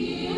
Isso